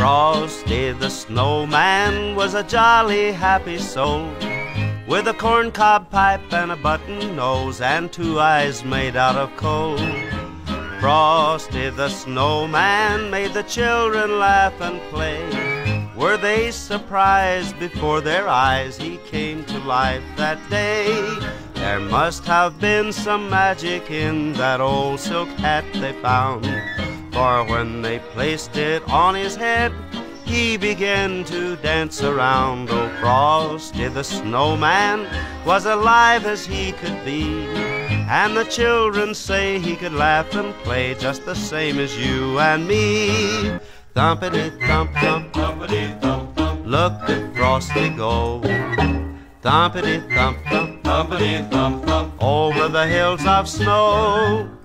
Frosty eh, the snowman was a jolly happy soul with a corncob pipe and a button nose and two eyes made out of coal. Frosty eh, the snowman made the children laugh and play. Were they surprised before their eyes he came to life that day? There must have been some magic in that old silk hat they found. For when they placed it on his head, he began to dance around. Oh, Frosty the snowman was alive as he could be. And the children say he could laugh and play just the same as you and me. Thumpity thump thump, Thumpity thump thump, look at Frosty go. Thumpity thump thump, thumpity thump thump, over the hills of snow.